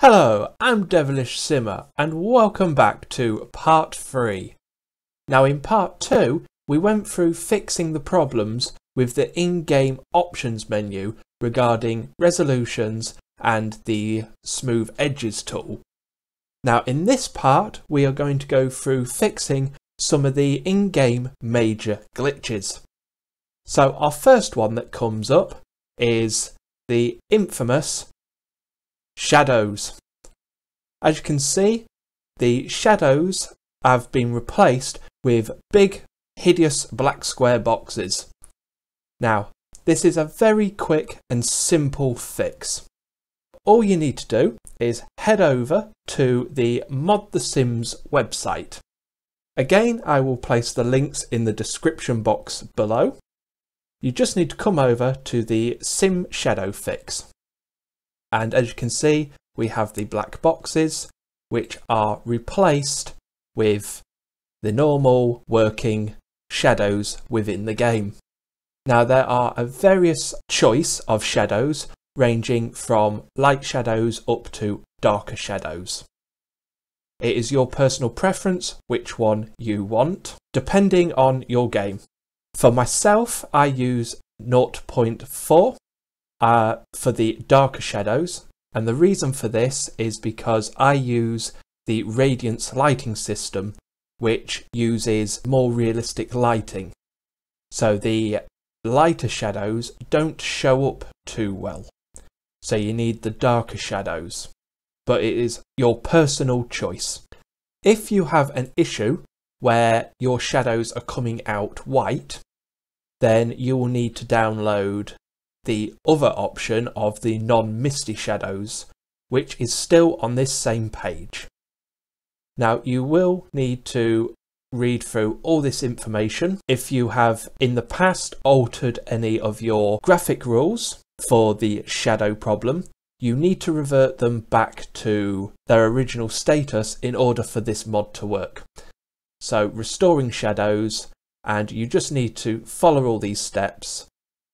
Hello, I'm Devilish Simmer and welcome back to part 3. Now in part 2 we went through fixing the problems with the in-game options menu regarding resolutions and the smooth edges tool. Now in this part we are going to go through fixing some of the in-game major glitches. So our first one that comes up is the infamous shadows. As you can see, the shadows have been replaced with big, hideous black square boxes. Now, this is a very quick and simple fix. All you need to do is head over to the Mod The Sims website. Again, I will place the links in the description box below. You just need to come over to the Sim Shadow fix. And as you can see, we have the black boxes, which are replaced with the normal working shadows within the game. Now there are a various choice of shadows ranging from light shadows up to darker shadows. It is your personal preference which one you want, depending on your game. For myself, I use 0.4 uh, for the darker shadows. And the reason for this is because I use the Radiance lighting system, which uses more realistic lighting. So the lighter shadows don't show up too well. So you need the darker shadows. But it is your personal choice. If you have an issue where your shadows are coming out white, then you will need to download the other option of the non-misty shadows, which is still on this same page. Now you will need to read through all this information. If you have in the past altered any of your graphic rules for the shadow problem, you need to revert them back to their original status in order for this mod to work. So restoring shadows, and you just need to follow all these steps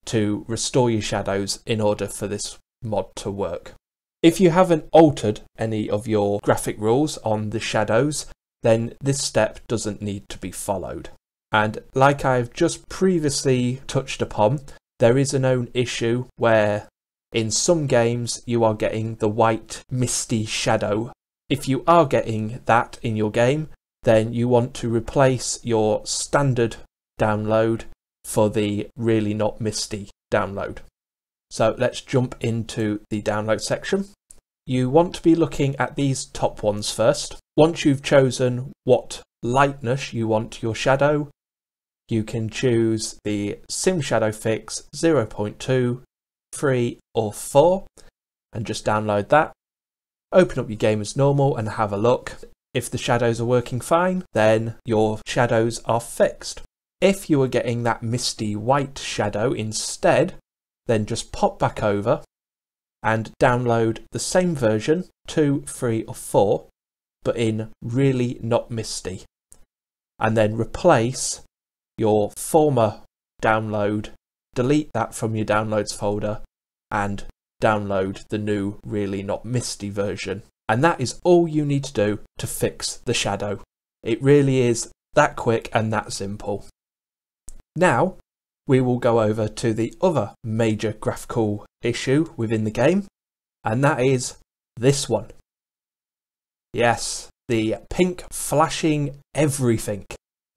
to restore your shadows in order for this mod to work. If you haven't altered any of your graphic rules on the shadows, then this step doesn't need to be followed. And like I've just previously touched upon, there is a known issue where in some games you are getting the white misty shadow. If you are getting that in your game, then you want to replace your standard download for the really not misty download. So let's jump into the download section. You want to be looking at these top ones first. Once you've chosen what lightness you want your shadow, you can choose the Sim Shadow Fix 0.2, 3 or 4 and just download that. Open up your game as normal and have a look. If the shadows are working fine, then your shadows are fixed. If you were getting that misty white shadow instead, then just pop back over and download the same version, 2, 3 or 4, but in really not misty. And then replace your former download, delete that from your downloads folder and download the new really not misty version. And that is all you need to do to fix the shadow. It really is that quick and that simple. Now, we will go over to the other major graphical issue within the game, and that is this one. Yes, the pink flashing everything.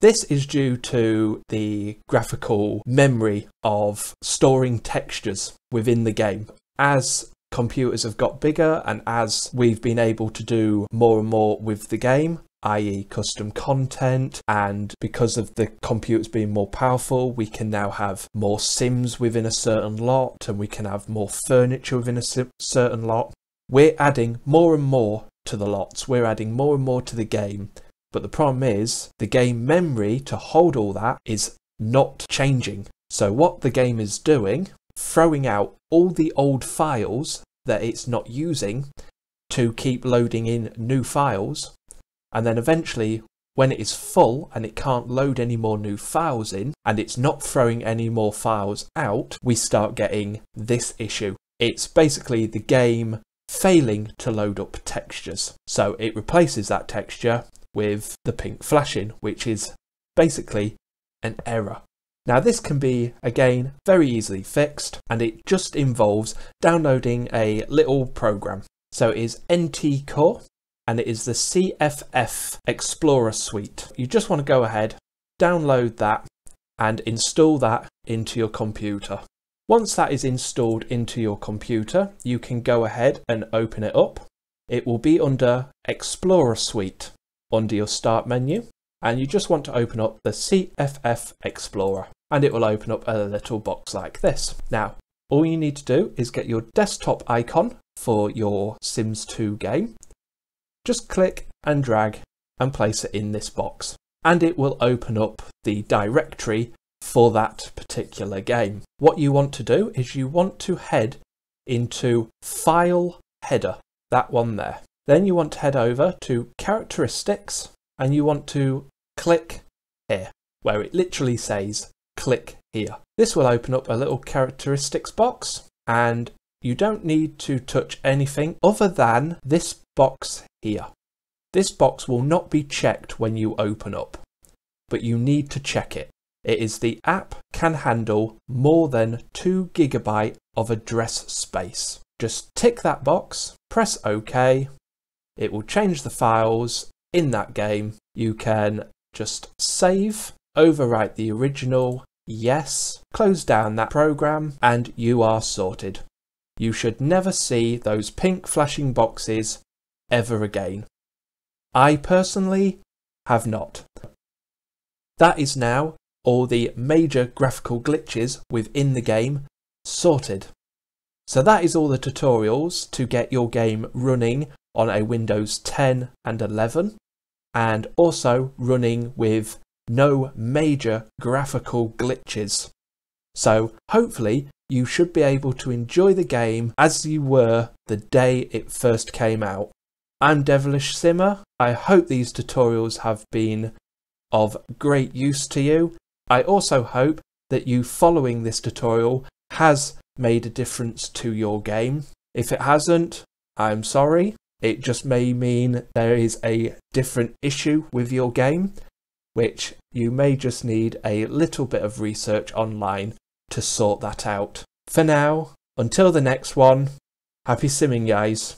This is due to the graphical memory of storing textures within the game. As computers have got bigger and as we've been able to do more and more with the game, i.e. custom content and because of the computers being more powerful we can now have more sims within a certain lot and we can have more furniture within a certain lot. We're adding more and more to the lots, we're adding more and more to the game but the problem is the game memory to hold all that is not changing. So what the game is doing, throwing out all the old files that it's not using to keep loading in new files and then eventually when it is full and it can't load any more new files in and it's not throwing any more files out, we start getting this issue. It's basically the game failing to load up textures. So it replaces that texture with the pink flashing, which is basically an error. Now this can be, again, very easily fixed and it just involves downloading a little program. So it is NT Core and it is the CFF Explorer Suite. You just want to go ahead, download that and install that into your computer. Once that is installed into your computer, you can go ahead and open it up. It will be under Explorer Suite under your Start menu, and you just want to open up the CFF Explorer, and it will open up a little box like this. Now, all you need to do is get your desktop icon for your Sims 2 game. Just click and drag and place it in this box, and it will open up the directory for that particular game. What you want to do is you want to head into File Header, that one there. Then you want to head over to Characteristics and you want to click here, where it literally says click here. This will open up a little characteristics box and you don't need to touch anything other than this box here. This box will not be checked when you open up, but you need to check it. It is the app can handle more than 2 gigabyte of address space. Just tick that box, press OK. It will change the files in that game. You can just save, overwrite the original, yes, close down that program, and you are sorted. You should never see those pink flashing boxes ever again. I personally have not. That is now all the major graphical glitches within the game sorted. So that is all the tutorials to get your game running on a Windows 10 and 11 and also running with no major graphical glitches. So hopefully you should be able to enjoy the game as you were the day it first came out. I'm Devilish Simmer. I hope these tutorials have been of great use to you I also hope that you following this tutorial has made a difference to your game. If it hasn't, I'm sorry. It just may mean there is a different issue with your game, which you may just need a little bit of research online to sort that out. For now, until the next one, happy simming guys.